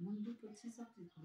Moins de petits centimètres.